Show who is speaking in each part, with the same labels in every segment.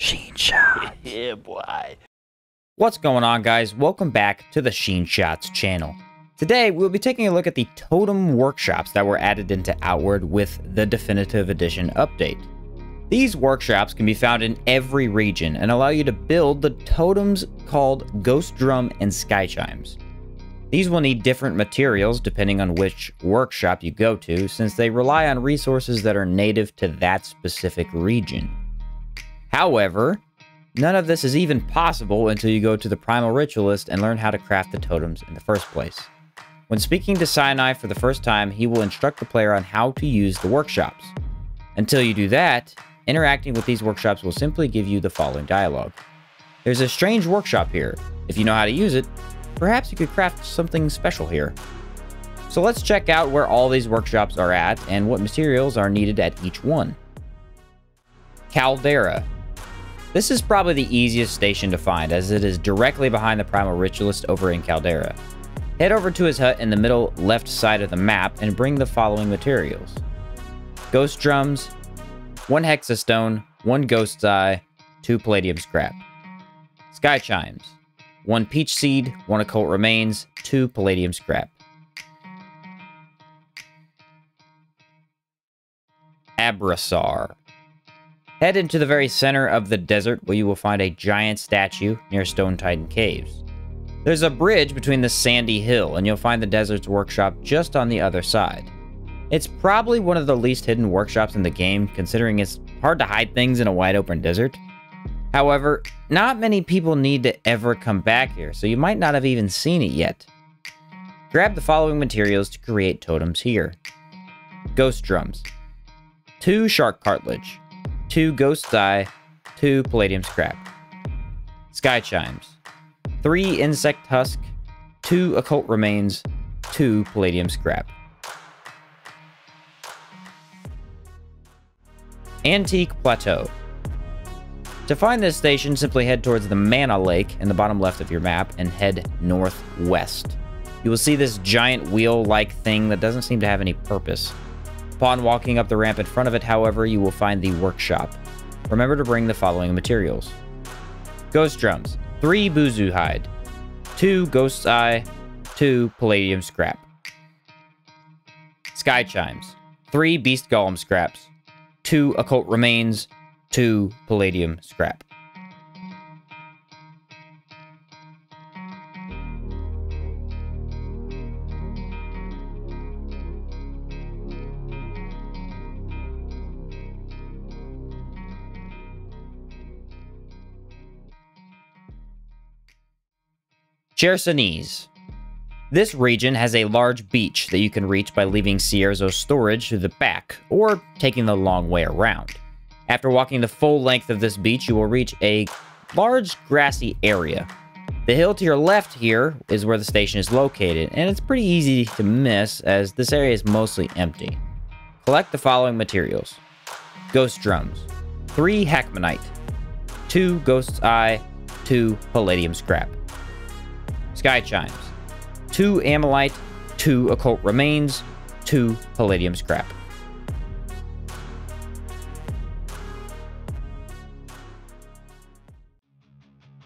Speaker 1: Sheen Shot.
Speaker 2: yeah, boy.
Speaker 1: What's going on, guys? Welcome back to the Sheen Shots channel. Today, we'll be taking a look at the totem workshops that were added into Outward with the Definitive Edition update. These workshops can be found in every region and allow you to build the totems called Ghost Drum and Sky Chimes. These will need different materials depending on which workshop you go to, since they rely on resources that are native to that specific region. However, none of this is even possible until you go to the Primal Ritualist and learn how to craft the totems in the first place. When speaking to Sinai for the first time, he will instruct the player on how to use the workshops. Until you do that, interacting with these workshops will simply give you the following dialogue. There's a strange workshop here. If you know how to use it, perhaps you could craft something special here. So let's check out where all these workshops are at and what materials are needed at each one. Caldera. This is probably the easiest station to find as it is directly behind the Primal Ritualist over in Caldera. Head over to his hut in the middle left side of the map and bring the following materials. Ghost drums, one hexastone, one ghost's eye, two palladium scrap. Sky chimes, one peach seed, one occult remains, two palladium scrap. Abrassar. Head into the very center of the desert where you will find a giant statue near Stone Titan Caves. There's a bridge between the sandy hill, and you'll find the desert's workshop just on the other side. It's probably one of the least hidden workshops in the game, considering it's hard to hide things in a wide open desert. However, not many people need to ever come back here, so you might not have even seen it yet. Grab the following materials to create totems here. Ghost drums. 2 shark cartilage. 2 ghost eye. 2 palladium scrap. Sky chimes. 3 insect husk. 2 occult remains. 2 palladium scrap. Antique Plateau. To find this station, simply head towards the Mana Lake in the bottom left of your map and head northwest. You will see this giant wheel-like thing that doesn't seem to have any purpose. Upon walking up the ramp in front of it, however, you will find the workshop. Remember to bring the following materials. Ghost drums, 3 Buzu hide, 2 Ghost's Eye, 2 Palladium scrap. Sky chimes, 3 Beast Golem scraps, 2 Occult remains, 2 Palladium scrap. Chersonese. This region has a large beach that you can reach by leaving Cierzo storage to the back, or taking the long way around. After walking the full length of this beach, you will reach a large grassy area. The hill to your left here is where the station is located, and it's pretty easy to miss as this area is mostly empty. Collect the following materials. Ghost drums, 3 Hackmanite, 2 Ghost's Eye, 2 Palladium Scrap. Sky Chimes, 2 Ammolite, 2 Occult Remains, 2 Palladium Scrap.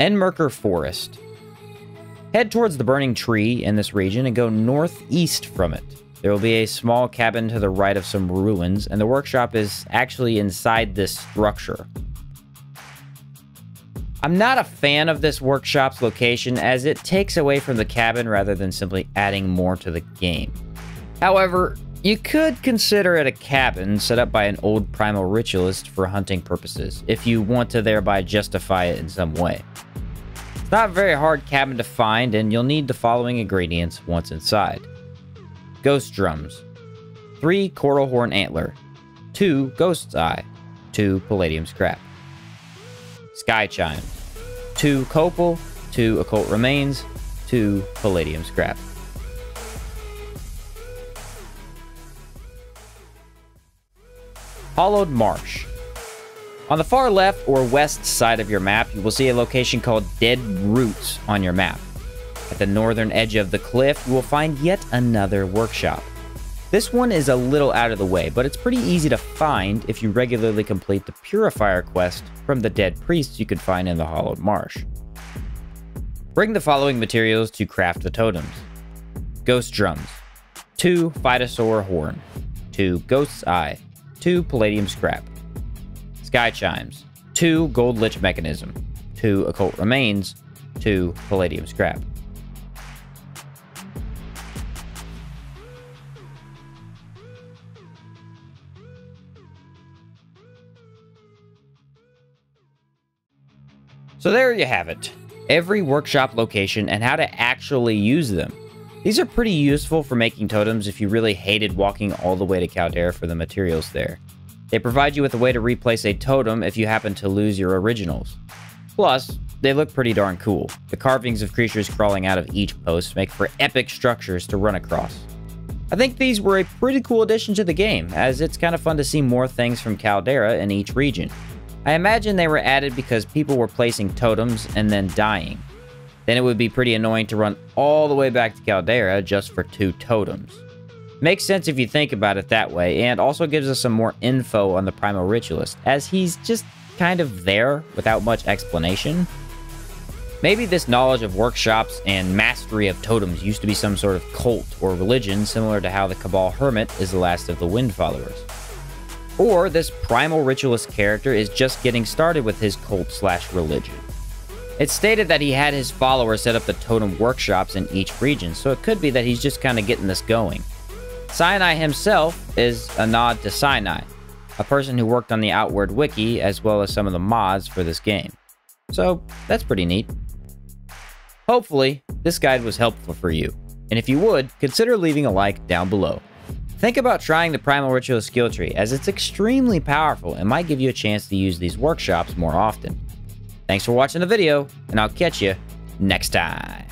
Speaker 1: Enmerkar Forest. Head towards the burning tree in this region and go northeast from it. There will be a small cabin to the right of some ruins, and the workshop is actually inside this structure. I'm not a fan of this workshop's location as it takes away from the cabin rather than simply adding more to the game. However, you could consider it a cabin set up by an old primal ritualist for hunting purposes, if you want to thereby justify it in some way. It's not a very hard cabin to find, and you'll need the following ingredients once inside. Ghost drums. 3 coral horn antler. 2 ghost's eye. 2 palladium scrap. Sky Chime. 2 Copal, 2 Occult Remains, 2 Palladium Scrap. Hallowed Marsh. On the far left or west side of your map, you will see a location called Dead Roots on your map. At the northern edge of the cliff, you will find yet another workshop. This one is a little out of the way, but it's pretty easy to find if you regularly complete the Purifier quest from the dead priests you can find in the Hallowed Marsh. Bring the following materials to craft the totems. Ghost Drums, 2 Phytosaur Horn, 2 Ghost's Eye, 2 Palladium Scrap. Sky Chimes, 2 Gold Lich Mechanism, 2 Occult Remains, 2 Palladium Scrap. So there you have it. Every workshop location and how to actually use them. These are pretty useful for making totems if you really hated walking all the way to Caldera for the materials there. They provide you with a way to replace a totem if you happen to lose your originals. Plus, they look pretty darn cool. The carvings of creatures crawling out of each post make for epic structures to run across. I think these were a pretty cool addition to the game, as it's kind of fun to see more things from Caldera in each region. I imagine they were added because people were placing totems and then dying. Then it would be pretty annoying to run all the way back to Caldera just for two totems. Makes sense if you think about it that way, and also gives us some more info on the Primal Ritualist, as he's just kind of there without much explanation. Maybe this knowledge of workshops and mastery of totems used to be some sort of cult or religion similar to how the Cabal Hermit is the last of the Wind Followers. Or this primal ritualist character is just getting started with his cult slash religion. It's stated that he had his followers set up the totem workshops in each region, so it could be that he's just kind of getting this going. Sinai himself is a nod to Sinai, a person who worked on the Outward Wiki as well as some of the mods for this game. So that's pretty neat. Hopefully, this guide was helpful for you, and if you would, consider leaving a like down below. Think about trying the Primal Ritual skill tree, as it's extremely powerful and might give you a chance to use these workshops more often. Thanks for watching the video, and I'll catch you next time.